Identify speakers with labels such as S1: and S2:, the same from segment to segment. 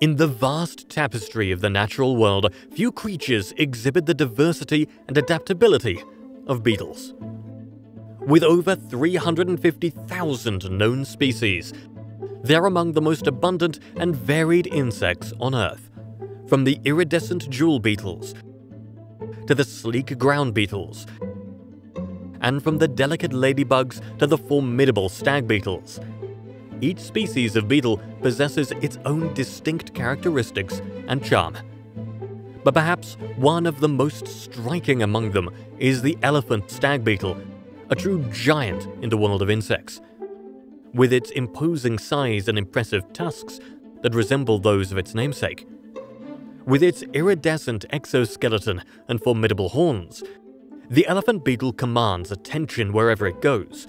S1: In the vast tapestry of the natural world, few creatures exhibit the diversity and adaptability of beetles. With over 350,000 known species, they're among the most abundant and varied insects on Earth, from the iridescent jewel beetles to the sleek ground beetles, and from the delicate ladybugs to the formidable stag beetles. Each species of beetle possesses its own distinct characteristics and charm. But perhaps one of the most striking among them is the elephant stag beetle, a true giant in the world of insects. With its imposing size and impressive tusks that resemble those of its namesake. With its iridescent exoskeleton and formidable horns, the elephant beetle commands attention wherever it goes,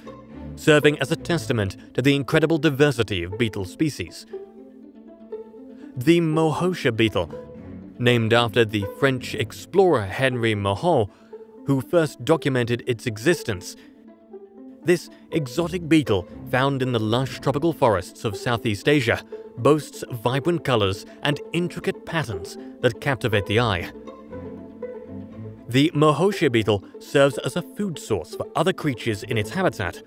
S1: serving as a testament to the incredible diversity of beetle species. The Mouhotia beetle, named after the French explorer Henry Mouhot, who first documented its existence. This exotic beetle, found in the lush tropical forests of Southeast Asia, boasts vibrant colors and intricate patterns that captivate the eye. The Mouhotia beetle serves as a food source for other creatures in its habitat,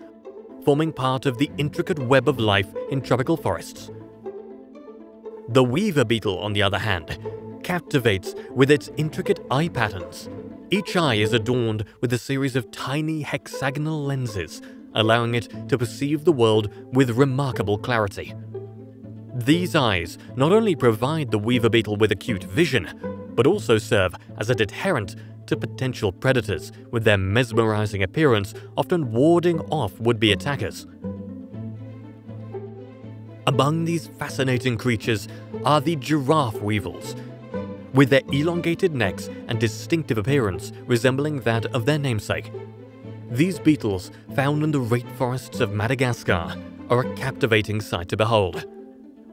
S1: forming part of the intricate web of life in tropical forests. The weaver beetle, on the other hand, captivates with its intricate eye patterns. Each eye is adorned with a series of tiny hexagonal lenses, allowing it to perceive the world with remarkable clarity. These eyes not only provide the weaver beetle with acute vision, but also serve as a deterrent to potential predators, with their mesmerizing appearance often warding off would-be attackers. Among these fascinating creatures are the giraffe weevils, with their elongated necks and distinctive appearance resembling that of their namesake. These beetles, found in the rainforests of Madagascar, are a captivating sight to behold.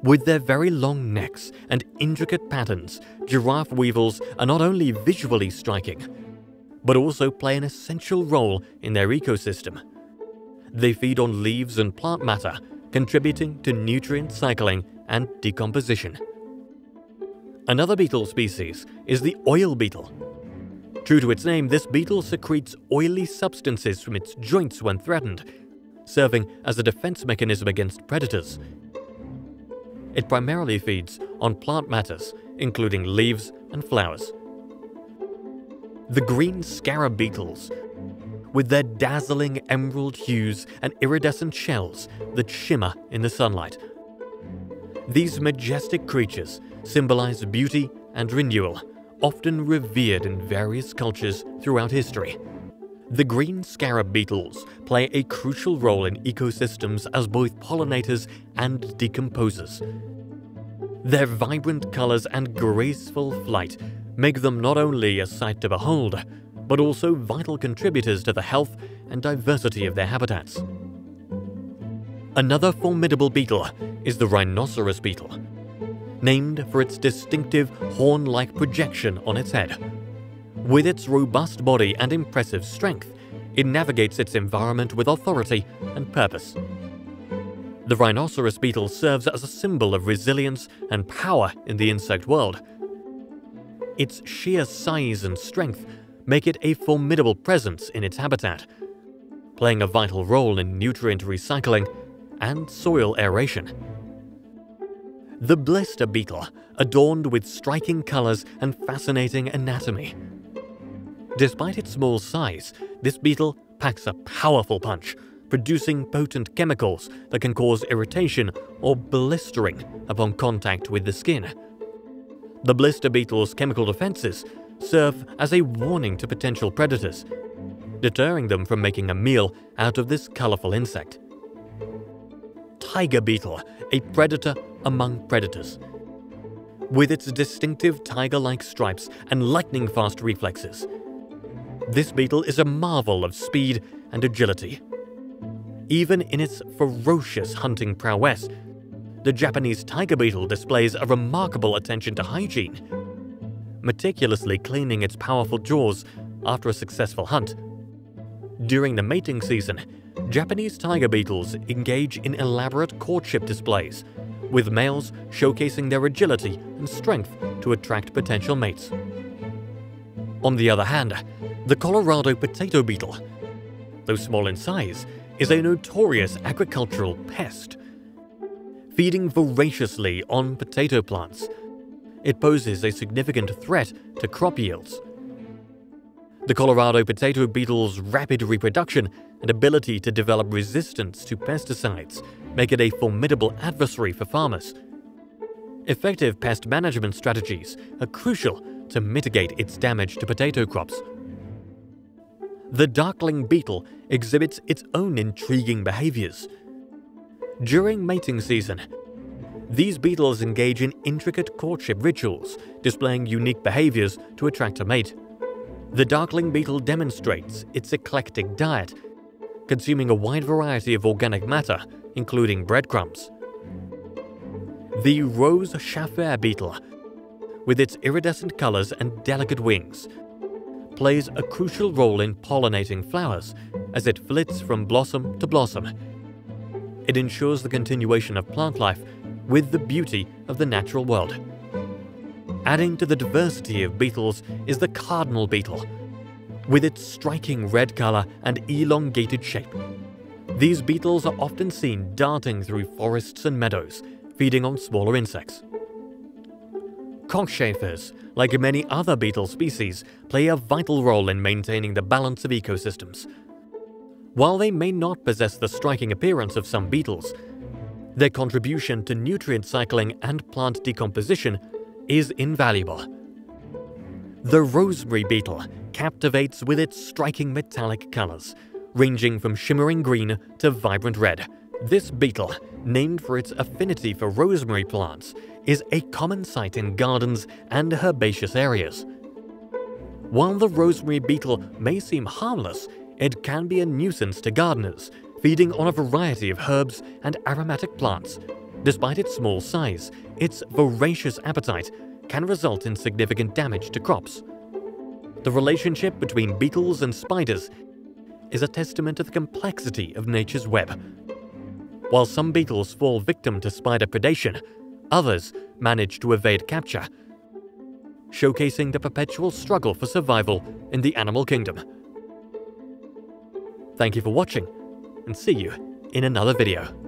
S1: With their very long necks and intricate patterns, giraffe weevils are not only visually striking, but also play an essential role in their ecosystem. They feed on leaves and plant matter, contributing to nutrient cycling and decomposition. Another beetle species is the oil beetle. True to its name, this beetle secretes oily substances from its joints when threatened, serving as a defense mechanism against predators. It primarily feeds on plant matters, including leaves and flowers. The green scarab beetles, with their dazzling emerald hues and iridescent shells that shimmer in the sunlight. These majestic creatures symbolize beauty and renewal, often revered in various cultures throughout history. The green scarab beetles play a crucial role in ecosystems as both pollinators and decomposers. Their vibrant colors and graceful flight make them not only a sight to behold, but also vital contributors to the health and diversity of their habitats. Another formidable beetle is the rhinoceros beetle, named for its distinctive horn-like projection on its head. With its robust body and impressive strength, it navigates its environment with authority and purpose. The rhinoceros beetle serves as a symbol of resilience and power in the insect world. Its sheer size and strength make it a formidable presence in its habitat, playing a vital role in nutrient recycling and soil aeration. The blister beetle, adorned with striking colors and fascinating anatomy. Despite its small size, this beetle packs a powerful punch, producing potent chemicals that can cause irritation or blistering upon contact with the skin. The blister beetle's chemical defenses serve as a warning to potential predators, deterring them from making a meal out of this colorful insect. Tiger beetle, a predator among predators. With its distinctive tiger-like stripes and lightning-fast reflexes, this beetle is a marvel of speed and agility. Even in its ferocious hunting prowess, the Japanese tiger beetle displays a remarkable attention to hygiene, meticulously cleaning its powerful jaws after a successful hunt. During the mating season, Japanese tiger beetles engage in elaborate courtship displays, with males showcasing their agility and strength to attract potential mates. On the other hand, the Colorado potato beetle, though small in size, is a notorious agricultural pest. Feeding voraciously on potato plants, it poses a significant threat to crop yields. The Colorado potato beetle's rapid reproduction and ability to develop resistance to pesticides make it a formidable adversary for farmers. Effective pest management strategies are crucial to mitigate its damage to potato crops. The darkling beetle exhibits its own intriguing behaviors. During mating season, these beetles engage in intricate courtship rituals, displaying unique behaviors to attract a mate. The darkling beetle demonstrates its eclectic diet, consuming a wide variety of organic matter, including breadcrumbs. The rose chafer beetle with its iridescent colors and delicate wings, plays a crucial role in pollinating flowers as it flits from blossom to blossom. It ensures the continuation of plant life with the beauty of the natural world. Adding to the diversity of beetles is the cardinal beetle, with its striking red color and elongated shape. These beetles are often seen darting through forests and meadows, feeding on smaller insects. Cockchafers, like many other beetle species, play a vital role in maintaining the balance of ecosystems. While they may not possess the striking appearance of some beetles, their contribution to nutrient cycling and plant decomposition is invaluable. The rosemary beetle captivates with its striking metallic colors, ranging from shimmering green to vibrant red. This beetle, named for its affinity for rosemary plants, is a common sight in gardens and herbaceous areas. While the rosemary beetle may seem harmless, it can be a nuisance to gardeners, feeding on a variety of herbs and aromatic plants. Despite its small size, its voracious appetite can result in significant damage to crops. The relationship between beetles and spiders is a testament to the complexity of nature's web. While some beetles fall victim to spider predation, Others manage to evade capture, showcasing the perpetual struggle for survival in the animal kingdom. Thank you for watching, and see you in another video.